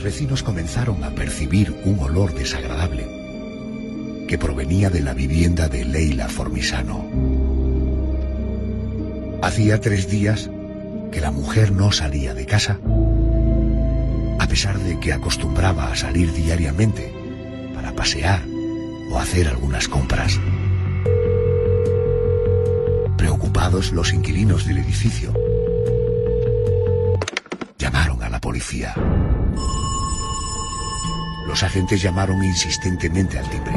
Los vecinos comenzaron a percibir un olor desagradable que provenía de la vivienda de Leila Formisano. Hacía tres días que la mujer no salía de casa, a pesar de que acostumbraba a salir diariamente para pasear o hacer algunas compras. Los inquilinos del edificio, llamaron a la policía. Los agentes llamaron insistentemente al timbre,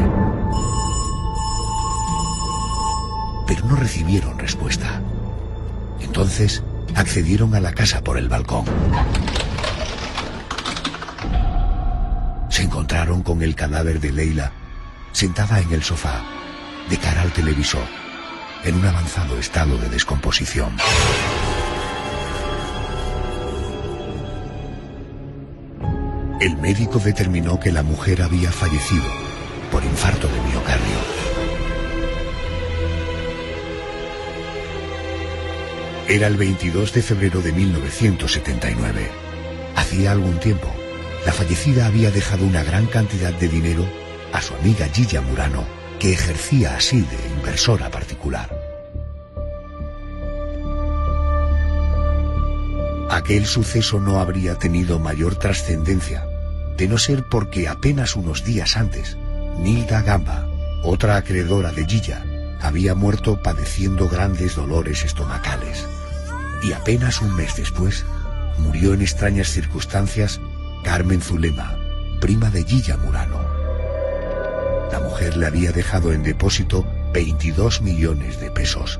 pero no recibieron respuesta. Entonces accedieron a la casa por el balcón. Se encontraron con el cadáver de Leila sentada en el sofá, de cara al televisor, en un avanzado estado de descomposición. El médico determinó que la mujer había fallecido por infarto de miocardio. Era el 22 de febrero de 1979. Hacía algún tiempo, la fallecida había dejado una gran cantidad de dinero a su amiga Gilla Murano, que ejercía así de inversora particular. Aquel suceso no habría tenido mayor trascendencia, de no ser porque apenas unos días antes, Nilda Gamba, otra acreedora de Gilla, había muerto padeciendo grandes dolores estomacales. Y apenas un mes después, murió en extrañas circunstancias Carmen Zulema, prima de Gilla Murano. La mujer le había dejado en depósito 22 millones de pesos.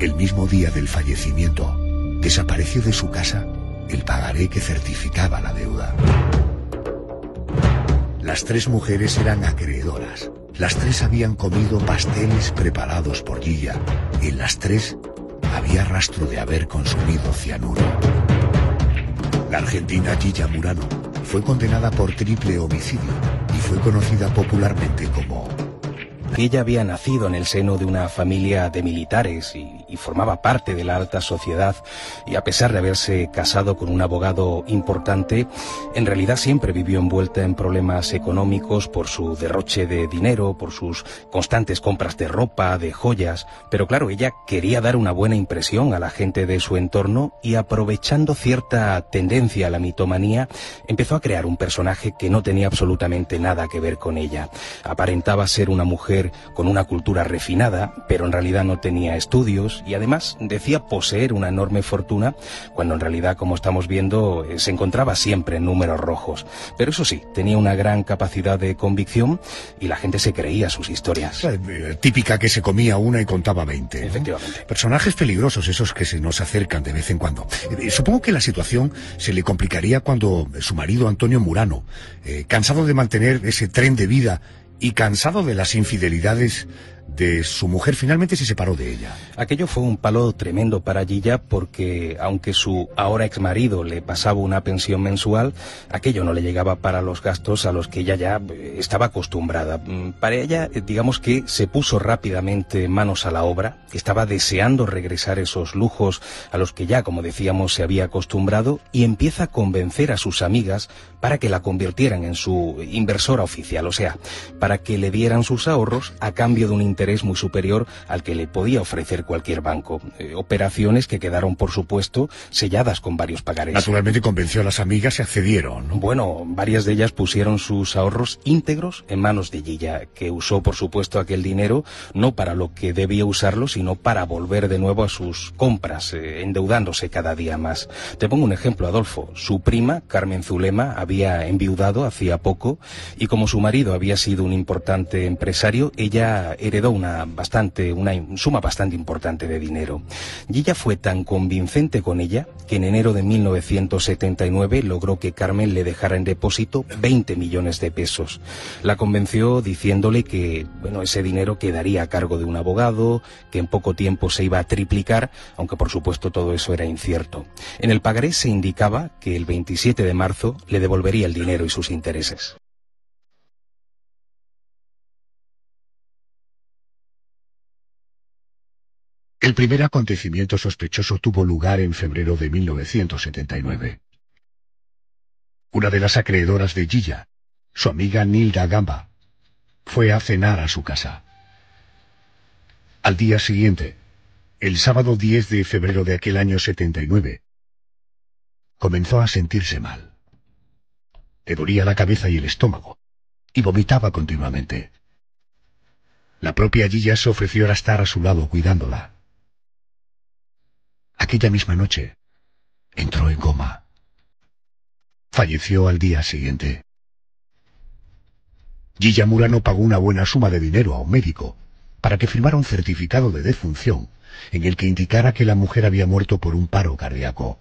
El mismo día del fallecimiento, desapareció de su casa el pagaré que certificaba la deuda. Las tres mujeres eran acreedoras. Las tres habían comido pasteles preparados por Gilla. En las tres había rastro de haber consumido cianuro. La argentina Gilla Murano fue condenada por triple homicidio y fue conocida popularmente como ella había nacido en el seno de una familia de militares y, formaba parte de la alta sociedad y a pesar de haberse casado con un abogado importante, en realidad siempre vivió envuelta en problemas económicos por su derroche de dinero, por sus constantes compras de ropa, de joyas, pero claro, ella quería dar una buena impresión a la gente de su entorno y aprovechando cierta tendencia a la mitomanía, empezó a crear un personaje que no tenía absolutamente nada que ver con ella. Aparentaba ser una mujer con una cultura refinada, pero en realidad no tenía estudios y además decía poseer una enorme fortuna, cuando en realidad, como estamos viendo, eh, se encontraba siempre en números rojos. Pero eso sí, tenía una gran capacidad de convicción y la gente se creía sus historias. Eh, típica que se comía una y contaba veinte. Efectivamente. Personajes peligrosos esos que se nos acercan de vez en cuando. Eh, supongo que la situación se le complicaría cuando su marido Antonio Murano, eh, cansado de mantener ese tren de vida y cansado de las infidelidades de su mujer, finalmente se separó de ella. Aquello fue un palo tremendo para Gilla porque, aunque su ahora ex marido le pasaba una pensión mensual, aquello no le llegaba para los gastos a los que ella ya eh, estaba acostumbrada. Para ella, eh, digamos que se puso rápidamente manos a la obra, estaba deseando regresar esos lujos a los que ya, como decíamos, se había acostumbrado y empieza a convencer a sus amigas para que la convirtieran en su inversora oficial, o sea, para que le dieran sus ahorros a cambio de un interés muy superior al que le podía ofrecer cualquier banco. Eh, operaciones que quedaron, por supuesto, selladas con varios pagares. Naturalmente convenció a las amigas y accedieron. ¿no? Bueno, varias de ellas pusieron sus ahorros íntegros en manos de Gilla, que usó, por supuesto, aquel dinero no para lo que debía usarlo, sino para volver de nuevo a sus compras, eh, endeudándose cada día más. Te pongo un ejemplo, Adolfo. Su prima, Carmen Zulema, había enviudado hacía poco y como su marido había sido un importante empresario, ella heredó una bastante, una suma bastante importante de dinero. Gilla fue tan convincente con ella que en enero de 1979 logró que Carmen le dejara en depósito 20 millones de pesos. La convenció diciéndole que, bueno, ese dinero quedaría a cargo de un abogado, que en poco tiempo se iba a triplicar, aunque por supuesto todo eso era incierto. En el pagaré se indicaba que el 27 de marzo le devolvería el dinero y sus intereses. El primer acontecimiento sospechoso tuvo lugar en febrero de 1979. Una de las acreedoras de Gilla, su amiga Nilda Gamba, fue a cenar a su casa. Al día siguiente, el sábado 10 de febrero de aquel año 79, comenzó a sentirse mal. Le dolía la cabeza y el estómago, y vomitaba continuamente. La propia Gilla se ofreció a estar a su lado cuidándola. Aquella misma noche, entró en coma. Falleció al día siguiente. Gilla Murano pagó una buena suma de dinero a un médico para que firmara un certificado de defunción en el que indicara que la mujer había muerto por un paro cardíaco.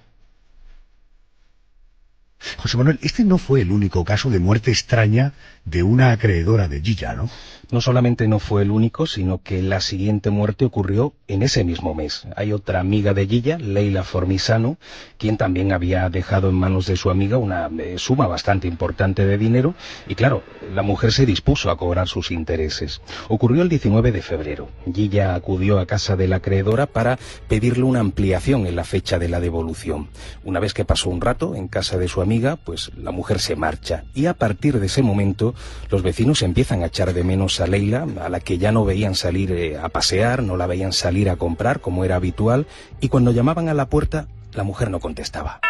José Manuel, este no fue el único caso de muerte extraña de una acreedora de Gilla, ¿no? No solamente no fue el único, sino que la siguiente muerte ocurrió en ese mismo mes. Hay otra amiga de Gilla, Leila Formisano, quien también había dejado en manos de su amiga una eh, suma bastante importante de dinero y claro, la mujer se dispuso a cobrar sus intereses. Ocurrió el 19 de febrero. Gilla acudió a casa de la acreedora para pedirle una ampliación en la fecha de la devolución. Una vez que pasó un rato en casa de su amiga, pues la mujer se marcha y a partir de ese momento los vecinos empiezan a echar de menos a Leila, a la que ya no veían salir eh, a pasear, no la veían salir a comprar como era habitual, y cuando llamaban a la puerta, la mujer no contestaba.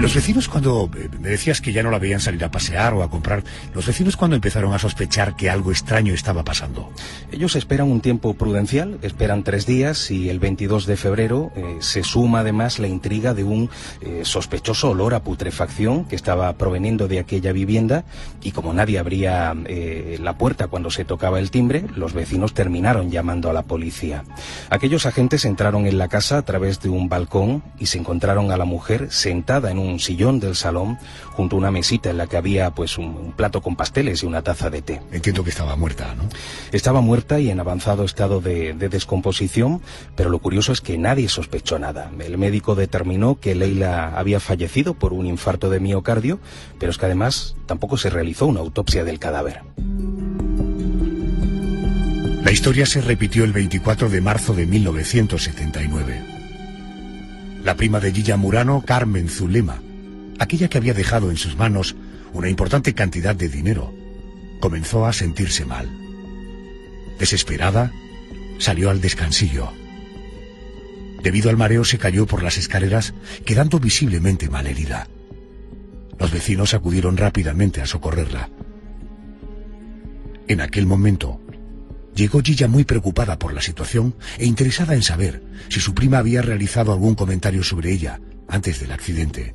Los vecinos cuando eh, me decías que ya no la veían salir a pasear o a comprar, los vecinos cuando empezaron a sospechar que algo extraño estaba pasando. Ellos esperan un tiempo prudencial, esperan tres días y el 22 de febrero eh, se suma además la intriga de un eh, sospechoso olor a putrefacción que estaba proveniendo de aquella vivienda y como nadie abría la puerta cuando se tocaba el timbre, los vecinos terminaron llamando a la policía. Aquellos agentes entraron en la casa a través de un balcón y se encontraron a la mujer sentada en un sillón del salón junto a una mesita en la que había pues un, plato con pasteles y una taza de té. Entiendo que estaba muerta, ¿no? Estaba muerta y en avanzado estado de, de descomposición, pero lo curioso es que nadie sospechó nada. El médico determinó que Leila había fallecido por un infarto de miocardio, pero es que además tampoco se realizó una autopsia del cadáver. La historia se repitió el 24 de marzo de 1979. La prima de Gilla Murano, Carmen Zulema, aquella que había dejado en sus manos una importante cantidad de dinero, comenzó a sentirse mal. Desesperada, salió al descansillo. Debido al mareo se cayó por las escaleras, quedando visiblemente malherida. Los vecinos acudieron rápidamente a socorrerla. En aquel momento, Llegó Gilla muy preocupada por la situación e interesada en saber si su prima había realizado algún comentario sobre ella antes del accidente.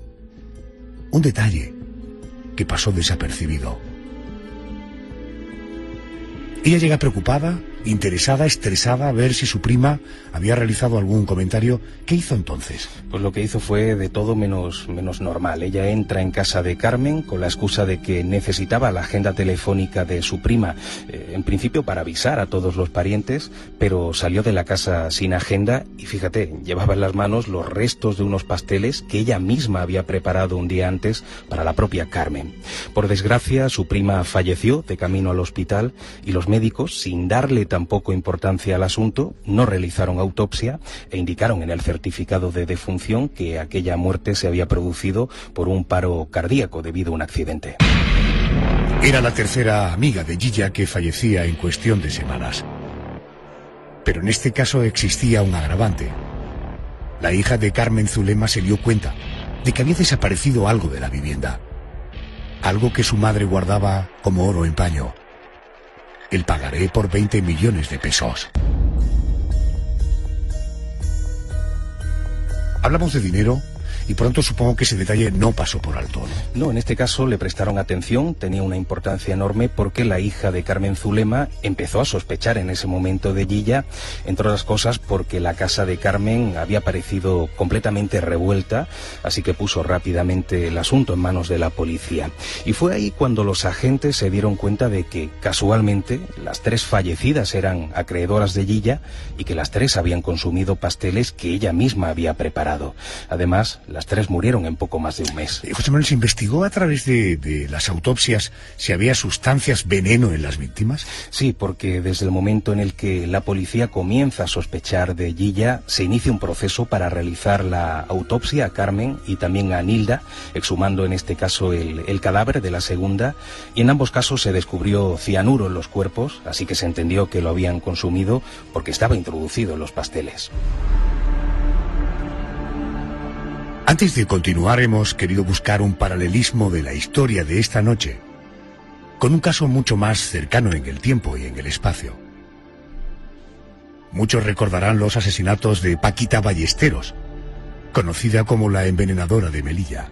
Un detalle que pasó desapercibido. Ella llega preocupada interesada, estresada a ver si su prima había realizado algún comentario. ¿Qué hizo entonces? Pues lo que hizo fue de todo menos, menos normal. Ella entra en casa de Carmen con la excusa de que necesitaba la agenda telefónica de su prima, eh, en principio para avisar a todos los parientes, pero salió de la casa sin agenda y fíjate, llevaba en las manos los restos de unos pasteles que ella misma había preparado un día antes para la propia Carmen. Por desgracia, su prima falleció de camino al hospital y los médicos, sin darle tampoco importancia al asunto, no realizaron autopsia e indicaron en el certificado de defunción que aquella muerte se había producido por un paro cardíaco debido a un accidente. Era la tercera amiga de Gilla que fallecía en cuestión de semanas. Pero en este caso existía un agravante. La hija de Carmen Zulema se dio cuenta de que había desaparecido algo de la vivienda. Algo que su madre guardaba como oro en paño el pagaré por 20 millones de pesos. Hablamos de dinero y pronto supongo que ese detalle no pasó por alto. ¿no? en este caso le prestaron atención, tenía una importancia enorme porque la hija de Carmen Zulema empezó a sospechar en ese momento de Gilla, entre otras cosas porque la casa de Carmen había parecido completamente revuelta, así que puso rápidamente el asunto en manos de la policía. Y fue ahí cuando los agentes se dieron cuenta de que casualmente las tres fallecidas eran acreedoras de Gilla y que las tres habían consumido pasteles que ella misma había preparado. Además, las tres murieron en poco más de un mes. Eh, José Manuel, ¿se investigó a través de, de, las autopsias si había sustancias veneno en las víctimas? Sí, porque desde el momento en el que la policía comienza a sospechar de Gilla, se inicia un proceso para realizar la autopsia a Carmen y también a Nilda, exhumando en este caso el, el cadáver de la segunda, y en ambos casos se descubrió cianuro en los cuerpos, así que se entendió que lo habían consumido porque estaba introducido en los pasteles. Antes de continuar hemos querido buscar un paralelismo de la historia de esta noche con un caso mucho más cercano en el tiempo y en el espacio. Muchos recordarán los asesinatos de Paquita Ballesteros, conocida como la envenenadora de Melilla.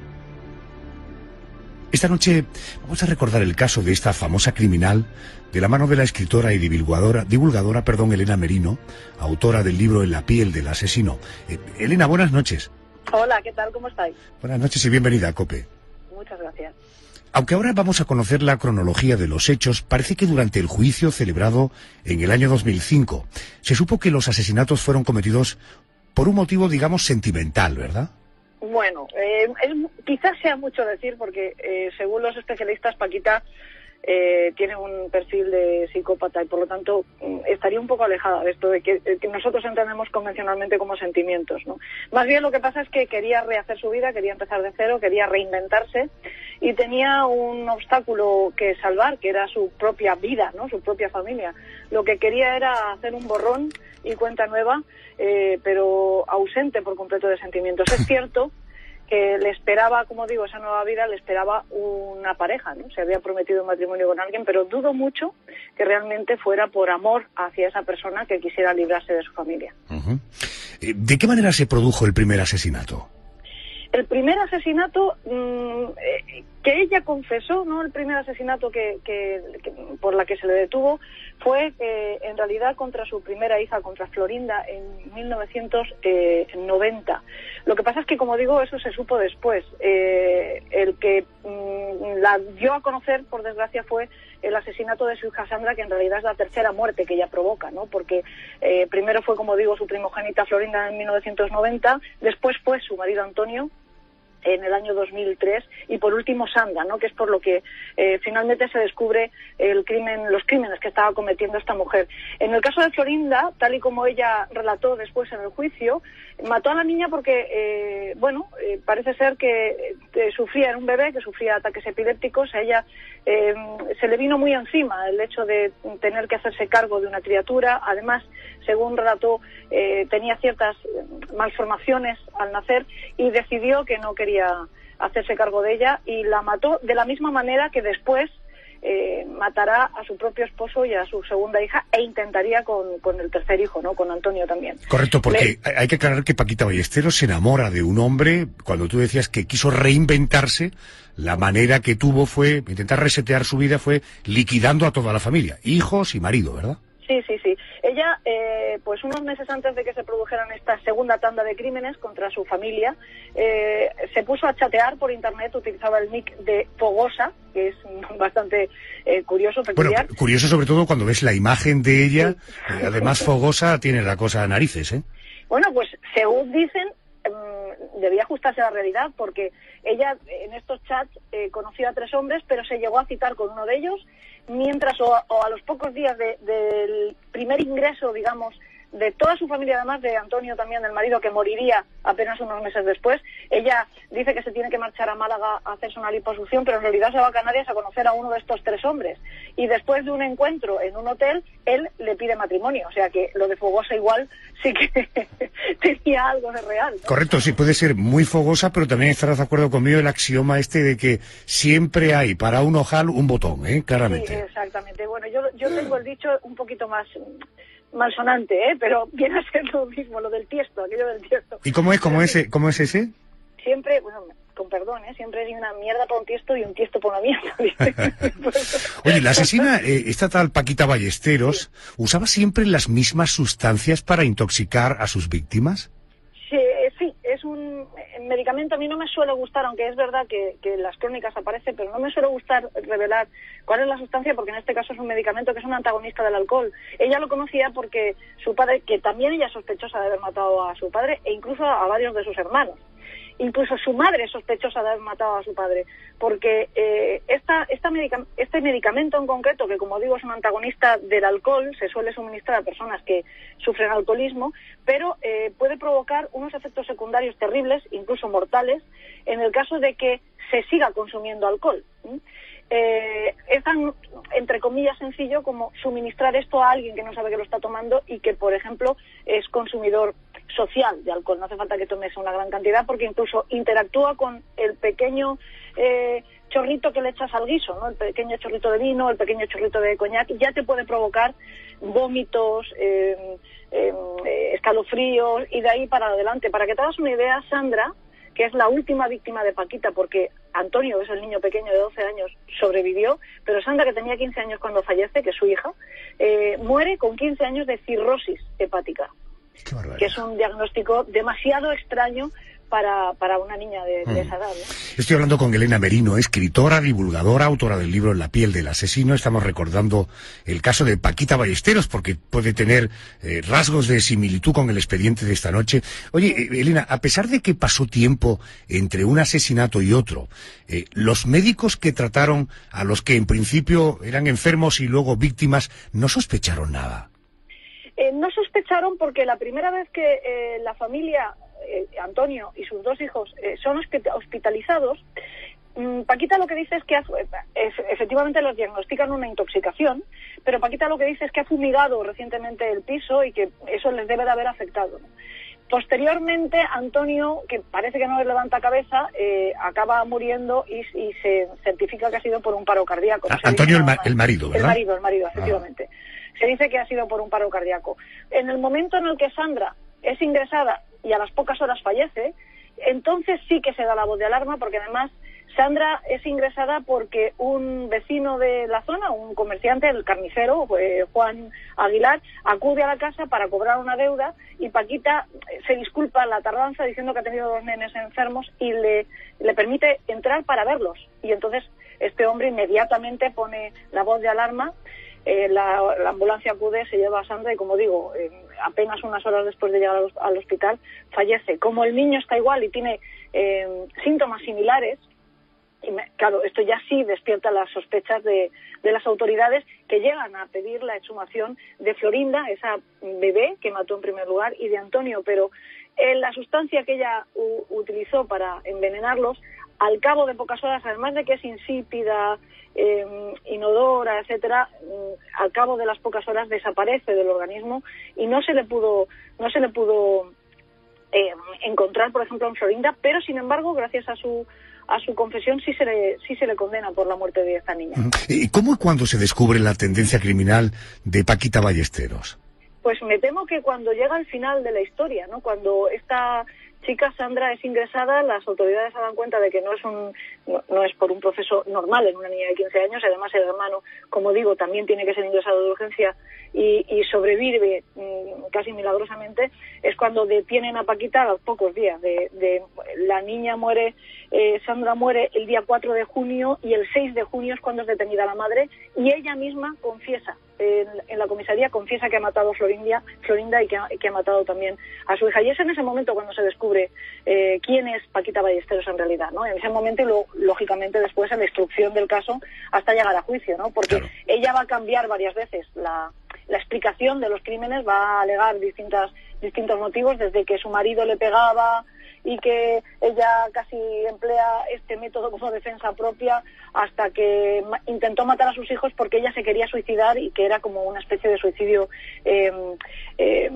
Esta noche vamos a recordar el caso de esta famosa criminal de la mano de la escritora y divulgadora, divulgadora perdón, Elena Merino, autora del libro En la piel del asesino. Eh, Elena, buenas noches. Hola, ¿qué tal? ¿Cómo estáis? Buenas noches y bienvenida a COPE. Muchas gracias. Aunque ahora vamos a conocer la cronología de los hechos, parece que durante el juicio celebrado en el año 2005 se supo que los asesinatos fueron cometidos por un motivo, digamos, sentimental, ¿verdad? Bueno, eh, es, quizás sea mucho decir porque, eh, según los especialistas, Paquita eh, tiene un perfil de psicópata y por lo tanto mm, estaría un poco alejada de esto de que, que, nosotros entendemos convencionalmente como sentimientos. ¿no? Más bien lo que pasa es que quería rehacer su vida, quería empezar de cero, quería reinventarse y tenía un obstáculo que salvar, que era su propia vida, ¿no? su propia familia. Lo que quería era hacer un borrón y cuenta nueva, eh, pero ausente por completo de sentimientos. Es cierto le esperaba, como digo, esa nueva vida, le esperaba una pareja, ¿no? Se había prometido un matrimonio con alguien, pero dudo mucho que realmente fuera por amor hacia esa persona que quisiera librarse de su familia. -huh. ¿De qué manera se produjo el primer asesinato? El primer asesinato mmm, eh, que ella confesó, no el primer asesinato que, que, por la que se le detuvo, fue eh, en realidad contra su primera hija, contra Florinda, en 1990. Lo que pasa es que, como digo, eso se supo después. Eh, el que mmm, la dio a conocer, por desgracia, fue el asesinato de su hija Sandra, que en realidad es la tercera muerte que ella provoca, ¿no? Porque eh, primero fue, como digo, su primogénita Florinda en 1990, después fue su marido Antonio, en el año 2003 y por último Sandra, ¿no? que es por lo que eh, finalmente se descubre el crimen, los crímenes que estaba cometiendo esta mujer. En el caso de Florinda, tal y como ella relató después en el juicio, mató a la niña porque, eh, bueno, eh, parece ser que sufría, era un bebé que sufría ataques epilépticos, ella se le vino muy encima el hecho de tener que hacerse cargo de una criatura, además, según relató, tenía ciertas malformaciones al nacer y decidió que no quería hacerse cargo de ella y la mató de la misma manera que después eh, matará a su propio esposo y a su segunda hija e intentaría con, con el tercer hijo, ¿no? Con Antonio también. Correcto, porque Le... hay que aclarar que Paquita Ballesteros se enamora de un hombre cuando tú decías que quiso reinventarse, la manera que tuvo fue intentar resetear su vida fue liquidando a toda la familia, hijos y marido, ¿verdad? Sí, sí, sí. Ella, eh, pues unos meses antes de que se produjeran esta segunda tanda de crímenes contra su familia, eh, se puso a chatear por internet, utilizaba el nick de Fogosa, que es bastante eh, curioso, peculiar. Bueno, curioso sobre todo cuando ves la imagen de ella, sí. además Fogosa tiene la cosa a narices, ¿eh? Bueno, pues según dicen, um, debía ajustarse a la realidad porque ella en estos chats eh, conoció a tres hombres, pero se llegó a citar con uno de ellos mientras o a, o a los pocos días de, del primer ingreso, digamos, de toda su familia, además de Antonio también, el marido, que moriría apenas unos meses después. Ella dice que se tiene que marchar a Málaga a hacerse una liposucción, pero en realidad se va a Canarias a conocer a uno de estos tres hombres. Y después de un encuentro en un hotel, él le pide matrimonio. O sea que lo de Fogosa igual sí que tenía algo de real. ¿no? Correcto, sí puede ser muy fogosa, pero también estarás de acuerdo conmigo el axioma este de que siempre hay para un ojal un botón, ¿eh? claramente. Sí, exactamente. Bueno, yo, yo tengo el dicho un poquito más malsonante, ¿eh? pero viene a ser lo mismo, lo del tiesto, aquello del tiesto. ¿Y cómo es, cómo es, cómo es ese? Siempre, bueno, con perdón, ¿eh? siempre hay una mierda para un tiesto y un tiesto para una mierda. Oye, la asesina, eh, esta tal Paquita Ballesteros, sí. ¿usaba siempre las mismas sustancias para intoxicar a sus víctimas? Sí, sí, es un medicamento. A mí no me suele gustar, aunque es verdad que, que las crónicas aparece, pero no me suele gustar revelar cuál es la sustancia, porque en este caso es un medicamento que es un antagonista del alcohol. Ella lo conocía porque su padre, que también ella es sospechosa de haber matado a su padre e incluso a varios de sus hermanos. Incluso su madre sospechosa de haber matado a su padre, porque eh, esta, este medicamento en concreto, que como digo es un antagonista del alcohol, se suele suministrar a personas que sufren alcoholismo, pero eh, puede provocar unos efectos secundarios terribles, incluso mortales, en el caso de que se siga consumiendo alcohol. Eh, es tan, entre comillas, sencillo como suministrar esto a alguien que no sabe que lo está tomando y que, por ejemplo, es consumidor social de alcohol. No hace falta que tomes una gran cantidad porque incluso interactúa con el pequeño eh, chorrito que le echas al guiso, ¿no? El pequeño chorrito de vino, el pequeño chorrito de coñac, ya te puede provocar vómitos, eh, escalofríos y de ahí para adelante. Para que te hagas una idea, Sandra, que es la última víctima de Paquita, porque Antonio, que es el niño pequeño de 12 años, sobrevivió, pero Sandra, que tenía 15 años cuando fallece, que es su hija, eh, muere con 15 años de cirrosis hepática, que es un diagnóstico demasiado extraño para, para una niña de, mm. esa edad. Estoy hablando con Elena Merino, escritora, divulgadora, autora del libro La piel del asesino. Estamos recordando el caso de Paquita Ballesteros porque puede tener eh, rasgos de similitud con el expediente de esta noche. Oye, eh, Elena, a pesar de que pasó tiempo entre un asesinato y otro, eh, los médicos que trataron a los que en principio eran enfermos y luego víctimas no sospecharon nada. No sospecharon porque la primera vez que la familia eh, Antonio y sus dos hijos eh, son hospitalizados, mm, Paquita lo que dice es que efectivamente los diagnostican una intoxicación, pero Paquita lo que dice es que ha fumigado recientemente el piso y que eso les debe de haber afectado. Posteriormente, Antonio, que parece que no le levanta cabeza, eh, acaba muriendo y, se certifica que ha sido por un paro cardíaco. Ah, Antonio, el, marido, ¿verdad? El marido, el marido, efectivamente. Se dice que ha sido por un paro cardíaco. En el momento en el que Sandra es ingresada y a las pocas horas fallece, entonces sí que se da la voz de alarma porque además Sandra es ingresada porque un vecino de la zona, un comerciante, el carnicero, eh, Juan Aguilar, acude a la casa para cobrar una deuda y Paquita se disculpa la tardanza diciendo que ha tenido dos nenes enfermos y le permite entrar para verlos. Y entonces este hombre inmediatamente pone la voz de alarma eh, la, ambulancia acude, se lleva a Sandra y, como digo, apenas unas horas después de llegar al, hospital, fallece. Como el niño está igual y tiene eh, síntomas similares, y claro, esto ya sí despierta las sospechas de, las autoridades que llegan a pedir la exhumación de Florinda, esa bebé que mató en primer lugar, y de Antonio, pero eh, la sustancia que ella utilizó para envenenarlos, al cabo de pocas horas, además de que es insípida, eh, inodora, etcétera, mm, al cabo de las pocas horas desaparece del organismo y no se le pudo, no se le pudo eh, encontrar, por ejemplo, en Florinda, pero sin embargo, gracias a su a su confesión sí se le sí se le condena por la muerte de esta niña. ¿Y cómo y cuándo se descubre la tendencia criminal de Paquita Ballesteros? Pues me temo que cuando llega al final de la historia, ¿no? Cuando esta chica Sandra es ingresada, las autoridades se dan cuenta de que no es un no, es por un proceso normal en una niña de 15 años, además el hermano, como digo, también tiene que ser ingresado de urgencia y, sobrevive mm, casi milagrosamente, es cuando detienen a Paquita a los pocos días. De, la niña muere, eh, Sandra muere el día 4 de junio y el 6 de junio es cuando es detenida la madre y ella misma confiesa en, la comisaría confiesa que ha matado a Florinda, Florinda y, que ha, matado también a su hija. Y es en ese momento cuando se descubre eh, quién es Paquita Ballesteros en realidad, ¿no? En ese momento y lógicamente después en la instrucción del caso hasta llegar a juicio, ¿no? Porque ella va a cambiar varias veces la, la explicación de los crímenes, va a alegar distintas, distintos motivos, desde que su marido le pegaba, y que ella casi emplea este método como defensa propia hasta que intentó matar a sus hijos porque ella se quería suicidar y que era como una especie de suicidio, eh,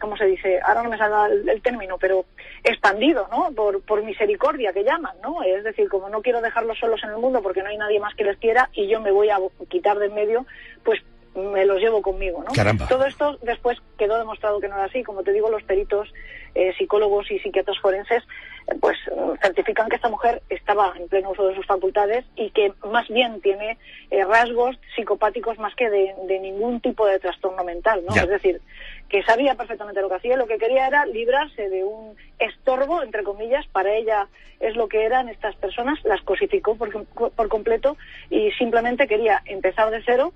¿cómo se dice? Ahora no me sale el, término, pero expandido, ¿no? Por, por misericordia que llaman, ¿no? Es decir, como no quiero dejarlos solos en el mundo porque no hay nadie más que les quiera y yo me voy a quitar de en medio, pues me los llevo conmigo, ¿no? Todo esto después quedó demostrado que no era así. Como te digo, los peritos, eh, psicólogos y psiquiatras forenses, eh, pues certifican que esta mujer estaba en pleno uso de sus facultades y que más bien tiene eh, rasgos psicopáticos más que de, ningún tipo de trastorno mental, ¿no? Es decir, que sabía perfectamente lo que hacía, lo que quería era librarse de un estorbo, entre comillas, para ella es lo que eran estas personas, las cosificó por, por completo y simplemente quería empezar de cero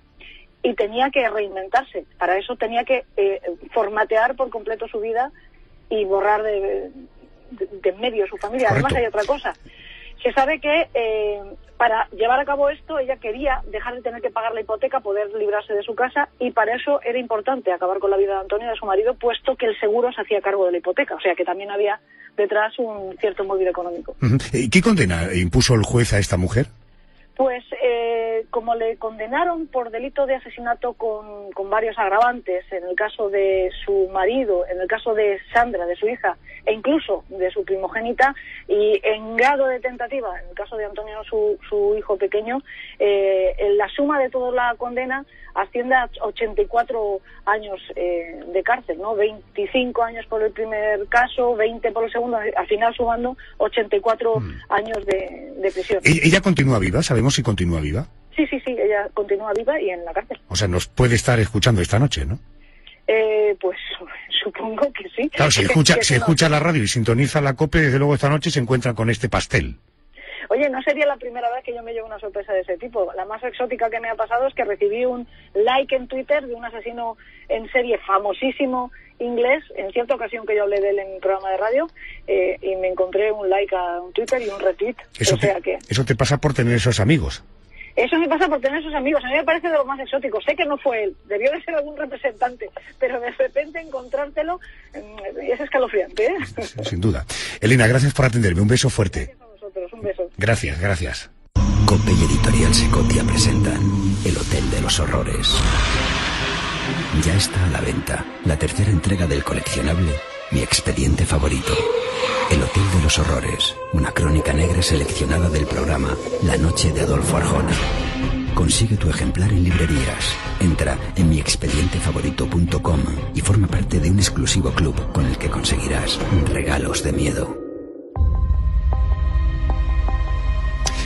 y tenía que reinventarse. Para eso tenía que eh, formatear por completo su vida y borrar de, de, en medio de su familia. Además hay otra cosa. Se sabe que eh, para llevar a cabo esto ella quería dejar de tener que pagar la hipoteca, poder librarse de su casa y para eso era importante acabar con la vida de Antonio y de su marido, puesto que el seguro se hacía cargo de la hipoteca. O sea que también había detrás un cierto móvil económico. ¿Y qué condena impuso el juez a esta mujer? Pues eh, como le condenaron por delito de asesinato con, con, varios agravantes, en el caso de su marido, en el caso de Sandra, de su hija, e incluso de su primogénita, y en grado de tentativa, en el caso de Antonio, su, su hijo pequeño, eh, la suma de toda la condena asciende a 84 años eh, de cárcel, ¿no? 25 años por el primer caso, 20 por el segundo, al final sumando 84 mm. años de, de, prisión. ¿E-, ¿Ella continúa viva? ¿Sabemos si continúa viva? Sí, sí, sí, ella continúa viva y en la cárcel. O sea, nos puede estar escuchando esta noche, ¿no? Eh, pues supongo que sí. Claro, si escucha, si escucha la radio y sintoniza la copia, desde luego esta noche se encuentra con este pastel. Oye, no sería la primera vez que yo me llevo una sorpresa de ese tipo. La más exótica que me ha pasado es que recibí un like en Twitter de un asesino en serie famosísimo inglés, en cierta ocasión que yo hablé de él en mi programa de radio, eh, y me encontré un like a un Twitter y un retweet. Eso, te, que... eso te pasa por tener esos amigos. Eso me pasa por tener esos amigos. A mí me parece de lo más exótico. Sé que no fue él, debió de ser algún representante, pero de repente encontrártelo mm, es escalofriante. ¿eh? Sin duda. Elena, gracias por atenderme. Un beso fuerte. Un beso. Gracias, gracias. Cope y Editorial Secotia presentan El Hotel de los Horrores. Ya está a la venta la tercera entrega del coleccionable Mi expediente favorito. El Hotel de los Horrores, una crónica negra seleccionada del programa La Noche de Adolfo Arjona. Consigue tu ejemplar en librerías. Entra en miexpedientefavorito.com y forma parte de un exclusivo club con el que conseguirás regalos de miedo.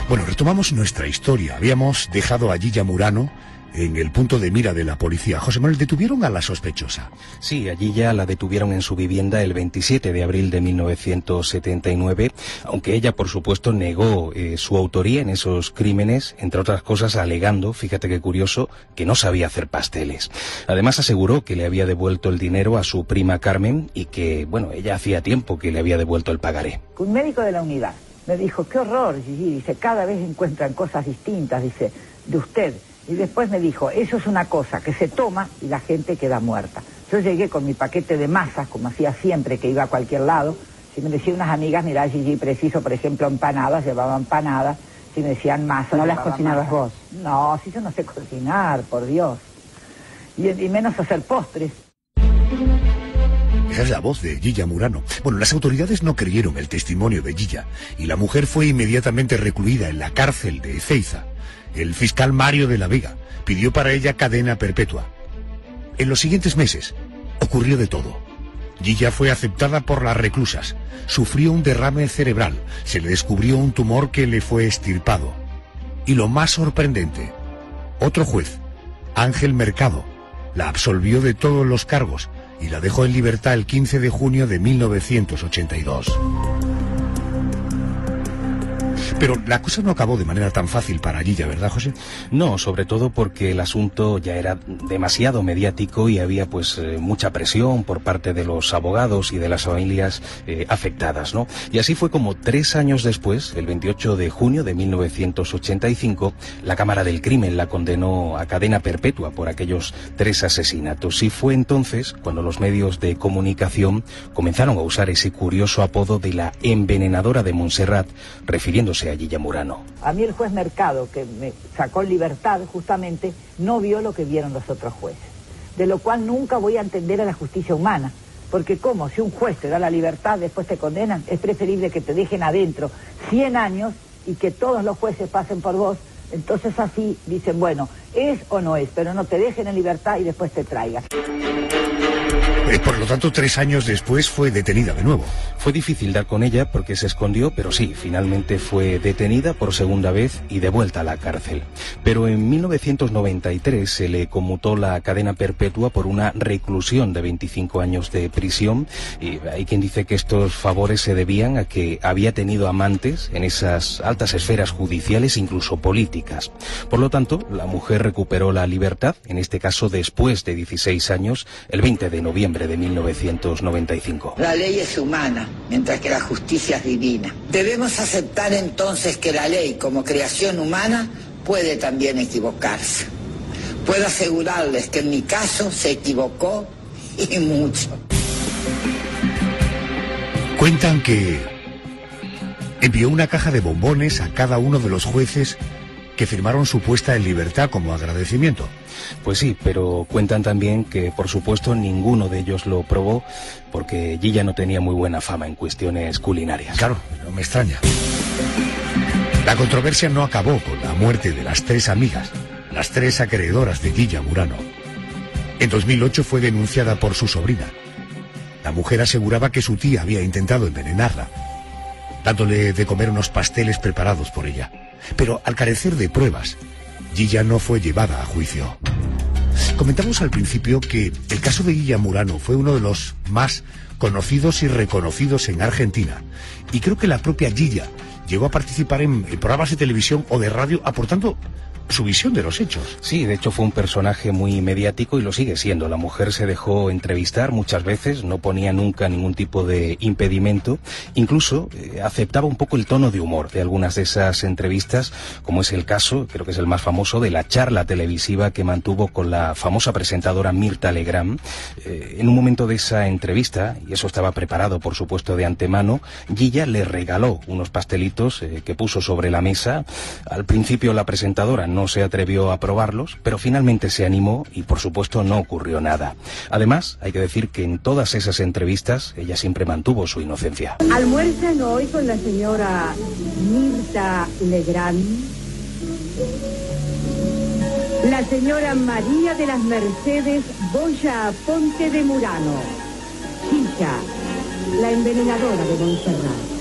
Bueno, retomamos nuestra historia. Habíamos dejado allí ya Murano en el punto de mira de la policía. José Manuel, ¿detuvieron a la sospechosa? Sí, allí ya la detuvieron en su vivienda el 27 de abril de 1979, aunque ella, por supuesto, negó eh, su autoría en esos crímenes, entre otras cosas alegando, fíjate qué curioso, que no sabía hacer pasteles. Además aseguró que le había devuelto el dinero a su prima Carmen y que, bueno, ella hacía tiempo que le había devuelto el pagaré. Un médico de la unidad me dijo, qué horror, Gigi, dice, cada vez encuentran cosas distintas, dice, de usted. Y después me dijo, eso es una cosa que se toma y la gente queda muerta. Yo llegué con mi paquete de masas, como hacía siempre que iba a cualquier lado. Si me decían unas amigas, mira, Gigi, preciso, por ejemplo, empanadas, llevaba empanadas. Si me decían masas... ¿No las cocinabas vos? No, si yo no sé cocinar, por Dios. Y, y menos hacer postres. Es la voz de Gilla Murano. Bueno, las autoridades no creyeron el testimonio de Gilla y la mujer fue inmediatamente recluida en la cárcel de Ezeiza. El fiscal Mario de la Vega pidió para ella cadena perpetua. En los siguientes meses ocurrió de todo. Gilla fue aceptada por las reclusas. Sufrió un derrame cerebral. Se le descubrió un tumor que le fue estirpado. Y lo más sorprendente, otro juez, Ángel Mercado, la absolvió de todos los cargos y la dejó en libertad el 15 de junio de 1982. Pero la cosa no acabó de manera tan fácil para Gilla, ¿verdad, José? No, sobre todo porque el asunto ya era demasiado mediático y había pues eh, mucha presión por parte de los abogados y de las familias eh, afectadas, ¿no? Y así fue como tres años después, el 28 de junio de 1985, la Cámara del Crimen la condenó a cadena perpetua por aquellos tres asesinatos. Y fue entonces cuando los medios de comunicación comenzaron a usar ese curioso apodo de la envenenadora de Montserrat, refiriéndose a Murano. A mí el juez Mercado, que me sacó libertad justamente, no vio lo que vieron los otros jueces. De lo cual nunca voy a entender a la justicia humana. Porque como si un juez te da la libertad, después te condenan, es preferible que te dejen adentro 100 años y que todos los jueces pasen por vos. Entonces así dicen, bueno, es o no es, pero no te dejen en libertad y después te traigan. Eh, por lo tanto, tres años después fue detenida de nuevo. Fue difícil dar con ella porque se escondió, pero sí, finalmente fue detenida por segunda vez y devuelta a la cárcel. Pero en 1993 se le conmutó la cadena perpetua por una reclusión de 25 años de prisión y hay quien dice que estos favores se debían a que había tenido amantes en esas altas esferas judiciales, incluso políticas. Por lo tanto, la mujer recuperó la libertad, en este caso después de 16 años, el 20 de noviembre de de 1995. La ley es humana, mientras que la justicia es divina. Debemos aceptar entonces que la ley, como creación humana, puede también equivocarse. Puedo asegurarles que en mi caso se equivocó y mucho. Cuentan que envió una caja de bombones a cada uno de los jueces que firmaron su puesta en libertad como agradecimiento. Pues sí, pero cuentan también que por supuesto ninguno de ellos lo probó porque Gilla no tenía muy buena fama en cuestiones culinarias. Claro, no me extraña. La controversia no acabó con la muerte de las tres amigas, las tres acreedoras de Gilla Murano. En 2008 fue denunciada por su sobrina. La mujer aseguraba que su tía había intentado envenenarla, dándole de comer unos pasteles preparados por ella. Pero al carecer de pruebas, Gilla no fue llevada a juicio. Comentamos al principio que el caso de Guilla Murano fue uno de los más conocidos y reconocidos en Argentina. Y creo que la propia Gilla llegó a participar en, programas de televisión o de radio aportando su visión de los hechos. Sí, de hecho fue un personaje muy mediático y lo sigue siendo. La mujer se dejó entrevistar muchas veces, no ponía nunca ningún tipo de impedimento, incluso eh, aceptaba un poco el tono de humor de algunas de esas entrevistas, como es el caso, creo que es el más famoso, de la charla televisiva que mantuvo con la famosa presentadora Mirta Legrand. Eh, en un momento de esa entrevista, y eso estaba preparado por supuesto de antemano, Guilla le regaló unos pastelitos eh, que puso sobre la mesa. Al principio la presentadora no se atrevió a probarlos, pero finalmente se animó y por supuesto no ocurrió nada. Además, hay que decir que en todas esas entrevistas ella siempre mantuvo su inocencia. ¿Almuerzan hoy con la señora Mirta Legrand? La señora María de las Mercedes Boya Ponte de Murano. Chicha, la envenenadora de Montserrat.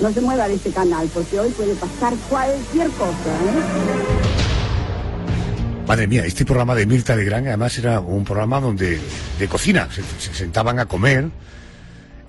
No se mueva de este canal porque hoy puede pasar cualquier cosa, ¿eh? Madre mía, este programa de Mirta Legrand además era un programa donde de cocina, se sentaban a comer.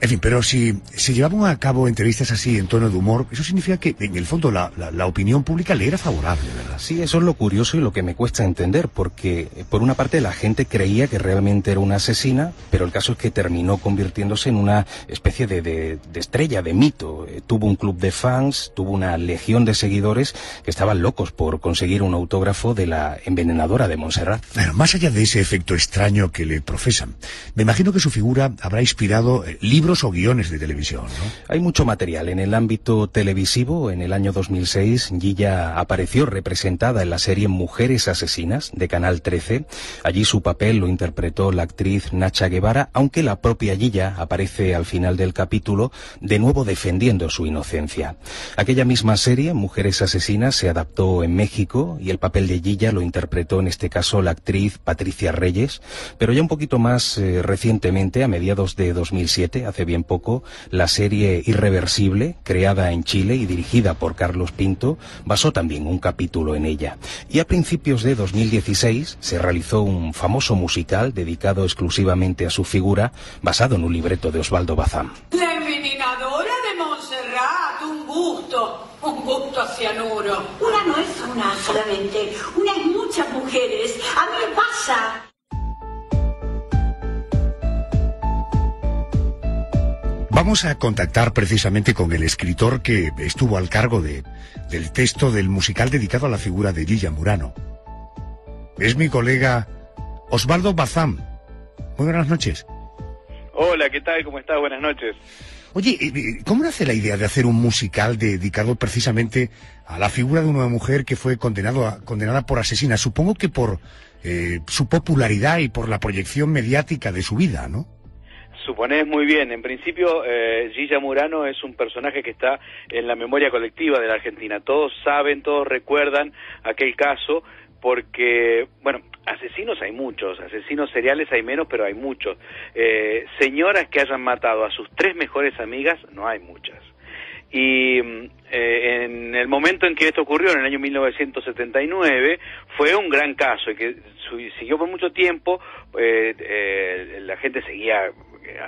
En fin, pero si se llevaban a cabo entrevistas así en tono de humor, eso significa que en el fondo la, la- la opinión pública le era favorable, ¿verdad? Sí, eso es lo curioso y lo que me cuesta entender, porque eh, por una parte la gente creía que realmente era una asesina, pero el caso es que terminó convirtiéndose en una especie de, de- de estrella, de mito. Eh, tuvo un club de fans, tuvo una legión de seguidores que estaban locos por conseguir un autógrafo de la envenenadora de Montserrat. Bueno, más allá de ese efecto extraño que le profesan, me imagino que su figura habrá inspirado eh, libros o guiones de televisión, ¿no? Hay mucho material en el ámbito televisivo. En el año 2006, Gilla apareció representada en la serie Mujeres Asesinas de Canal 13. Allí su papel lo interpretó la actriz Nacha Guevara, aunque la propia Gilla aparece al final del capítulo de nuevo defendiendo su inocencia. Aquella misma serie, Mujeres Asesinas, se adaptó en México y el papel de Gilla lo interpretó en este caso la actriz Patricia Reyes, pero ya un poquito más eh, recientemente, a mediados de 2007, hace bien poco, la serie Irreversible, creada en Chile y dirigida por Carlos Pinto, basó también un capítulo en ella. Y a principios de 2016 se realizó un famoso musical dedicado exclusivamente a su figura, basado en un libreto de Osvaldo Bazán. La envenenadora de Montserrat, un gusto, un gusto a cianuro. Una no es una solamente, una es muchas mujeres. A mí me pasa. Vamos a contactar precisamente con el escritor que estuvo al cargo de, del texto del musical dedicado a la figura de Gilla Murano. Es mi colega Osvaldo Bazán. Muy buenas noches. Hola, ¿qué tal? ¿Cómo estás? Buenas noches. Oye, eh, eh, ¿cómo nace la idea de hacer un musical dedicado precisamente a la figura de una mujer que fue condenado a- condenada por asesina? Supongo que por eh, su popularidad y por la proyección mediática de su vida, ¿no? Suponés muy bien. En principio, eh, Gilla Murano es un personaje que está en la memoria colectiva de la Argentina. Todos saben, todos recuerdan aquel caso porque, bueno, asesinos hay muchos, asesinos seriales hay menos, pero hay muchos. Eh, señoras que hayan matado a sus tres mejores amigas, no hay muchas. Y mm, eh, en el momento en que esto ocurrió, en el año 1979, fue un gran caso y que siguió por mucho tiempo. eh, la gente seguía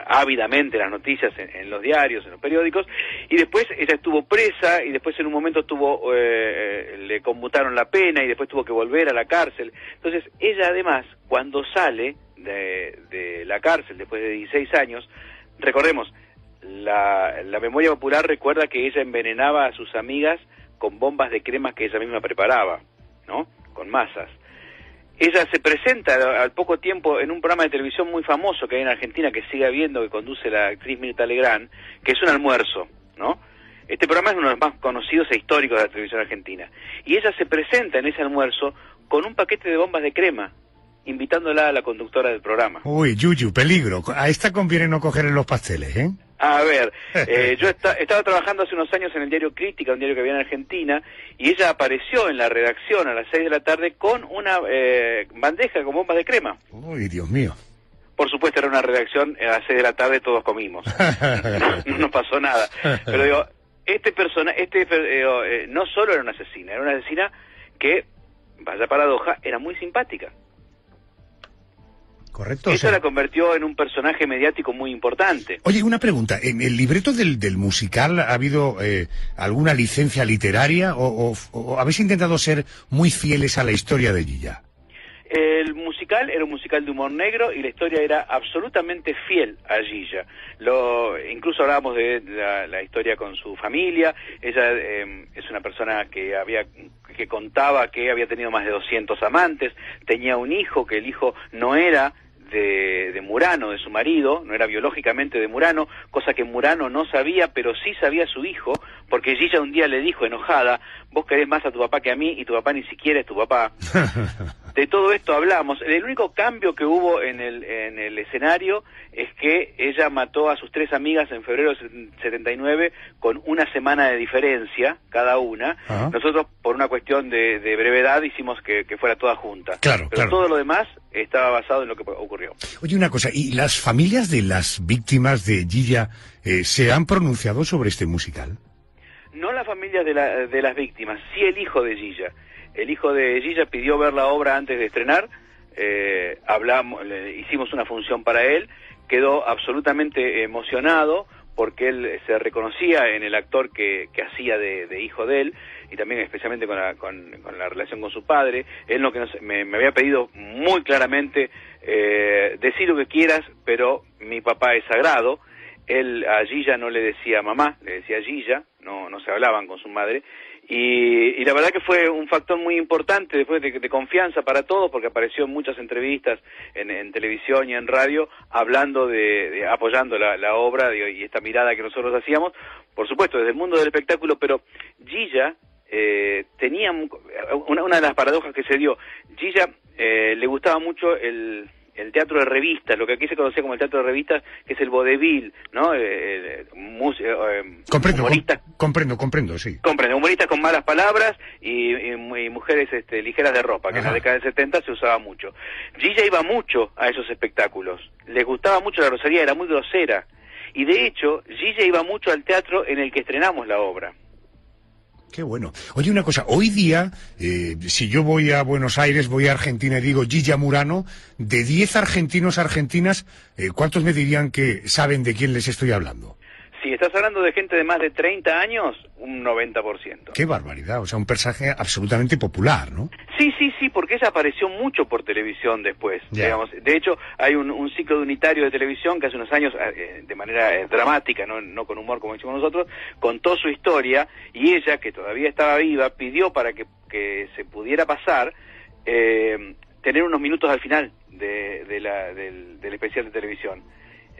ávidamente las noticias en, en los diarios, en los periódicos, y después ella estuvo presa y después en un momento tuvo, eh, eh, le conmutaron la pena y después tuvo que volver a la cárcel. Entonces ella además, cuando sale de, de la cárcel después de 16 años, recordemos, la, la memoria popular recuerda que ella envenenaba a sus amigas con bombas de crema que ella misma preparaba, ¿no? Con masas. Ella se presenta al, poco tiempo en un programa de televisión muy famoso que hay en Argentina que sigue habiendo, que conduce la actriz Mirta Legrand, que es un almuerzo, ¿no? Este programa es uno de los más conocidos e históricos de la televisión argentina. Y ella se presenta en ese almuerzo con un paquete de bombas de crema, invitándola a la conductora del programa. Uy, Yuyu, peligro. A esta conviene no coger en los pasteles, ¿eh? A ver, eh, yo esta- estaba trabajando hace unos años en el diario Crítica, un diario que había en Argentina, y ella apareció en la redacción a las 6 de la tarde con una eh, bandeja con bombas de crema. Uy, Dios mío. Por supuesto, era una redacción, a las 6 de la tarde todos comimos. no nos pasó nada. Pero digo, este persona, este eh, eh, no solo era una asesina, era una asesina que, vaya paradoja, era muy simpática. Correcto. o Eso sea- la convirtió en un personaje mediático muy importante. Oye, una pregunta. ¿En el libreto del, del musical ha habido eh, alguna licencia literaria o, o- o habéis intentado ser muy fieles a la historia de Gilla? El musical era un musical de humor negro y la historia era absolutamente fiel a Gilla. Lo, incluso hablábamos de la, historia con su familia. Ella eh, es una persona que había que contaba que había tenido más de 200 amantes, tenía un hijo que el hijo no era de, de Murano, de su marido, no era biológicamente de Murano, cosa que Murano no sabía, pero sí sabía su hijo, porque Gilla un día le dijo enojada, vos querés más a tu papá que a mí y tu papá ni siquiera es tu papá. De todo esto hablamos. El único cambio que hubo en el, en el escenario es que ella mató a sus tres amigas en febrero del 79 con una semana de diferencia cada una. Nosotros, por una cuestión de, de brevedad, hicimos que, que fuera toda junta. Claro, Pero claro. todo lo demás estaba basado en lo que ocurrió. Oye, una cosa. ¿Y las familias de las víctimas de Gilla eh, se han pronunciado sobre este musical? No la familia de, la- de las víctimas, sí el hijo de Gilla. El hijo de Gilla pidió ver la obra antes de estrenar, eh, hablamos, le hicimos una función para él, quedó absolutamente emocionado porque él se reconocía en el actor que, que hacía de, hijo de él y también especialmente con la, con, la relación con su padre. Él lo que me, me había pedido muy claramente, eh, decir lo que quieras, pero mi papá es sagrado. Él a Gilla no le decía mamá, le decía Gilla, no, no se hablaban con su madre. Y, y la verdad que fue un factor muy importante después de, de confianza para todos, porque apareció en muchas entrevistas en, en televisión y en radio hablando de, de- apoyando la, la obra digo, y esta mirada que nosotros hacíamos, por supuesto desde el mundo del espectáculo, pero Gilla eh, tenía una, una de las paradojas que se dio. Gilla eh, le gustaba mucho el, el teatro de revistas, lo que aquí se conocía como el teatro de revistas, que es el vodevil, ¿no? Eh, eh, mus- eh, eh, Comprendo, humoristas com- comprendo, comprendo, sí. comprende, humoristas con malas palabras y, y y mujeres este, ligeras de ropa, que en la Ajá. década del 70 se usaba mucho. Gilla iba mucho a esos espectáculos, le gustaba mucho la grosería, era muy grosera. Y de hecho, Gilla iba mucho al teatro en el que estrenamos la obra. Qué bueno. Oye, una cosa, hoy día, eh, si yo voy a Buenos Aires, voy a Argentina y digo Gilla Murano, de 10 argentinos, argentinas, eh, ¿cuántos me dirían que saben de quién les estoy hablando? Si estás hablando de gente de más de 30 años, un 90%. Qué barbaridad, o sea, un personaje absolutamente popular, ¿no? Sí, sí, sí, porque ella apareció mucho por televisión después. Digamos. De hecho, hay un, un ciclo de unitario de televisión que hace unos años, eh, de manera eh, dramática, no, no con humor como decimos nosotros, contó su historia y ella, que todavía estaba viva, pidió para que, que se pudiera pasar eh, tener unos minutos al final de, de la- del, del especial de televisión.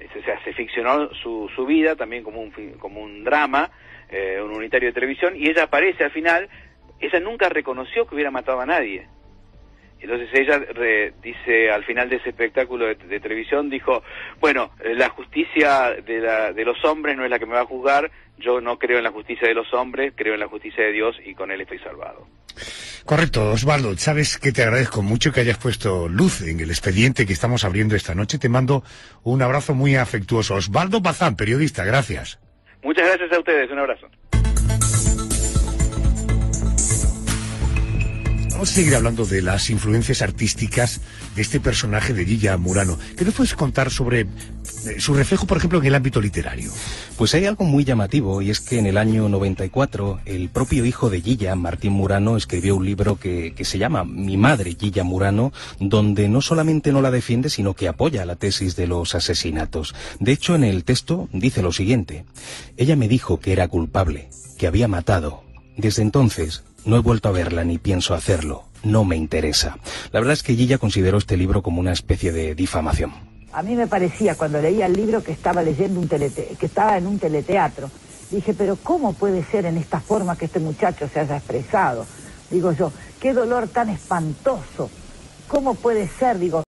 Eh, O sea, se ficcionó su, su vida también como un, como un drama, eh, un unitario de televisión, y ella aparece al final, ella nunca reconoció que hubiera matado a nadie. Entonces ella re- dice al final de ese espectáculo de, de televisión, dijo, bueno, eh, la justicia de, la- de los hombres no es la que me va a juzgar, yo no creo en la justicia de los hombres, creo en la justicia de Dios y con él estoy salvado. Correcto, Osvaldo, sabes que te agradezco mucho que hayas puesto luz en el expediente que estamos abriendo esta noche. Te mando un abrazo muy afectuoso. Osvaldo Bazán, periodista, gracias. Muchas gracias a ustedes, un abrazo. Vamos a seguir hablando de las influencias artísticas de este personaje de Gilla Murano. ¿Qué nos puedes contar sobre eh, su reflejo, por ejemplo, en el ámbito literario? Pues hay algo muy llamativo y es que en el año 94 el propio hijo de Gilla, Martín Murano, escribió un libro que, que se llama Mi madre, Gilla Murano, donde no solamente no la defiende, sino que apoya la tesis de los asesinatos. De hecho, en el texto dice lo siguiente. Ella me dijo que era culpable, que había matado. Desde entonces no he vuelto a verla ni pienso hacerlo. No me interesa. La verdad es que Gilla consideró este libro como una especie de difamación. A mí me parecía cuando leía el libro que estaba leyendo un telete que estaba en un teleteatro. Dije, pero ¿cómo puede ser en esta forma que este muchacho se haya expresado? Digo yo, qué dolor tan espantoso. ¿Cómo puede ser? Digo,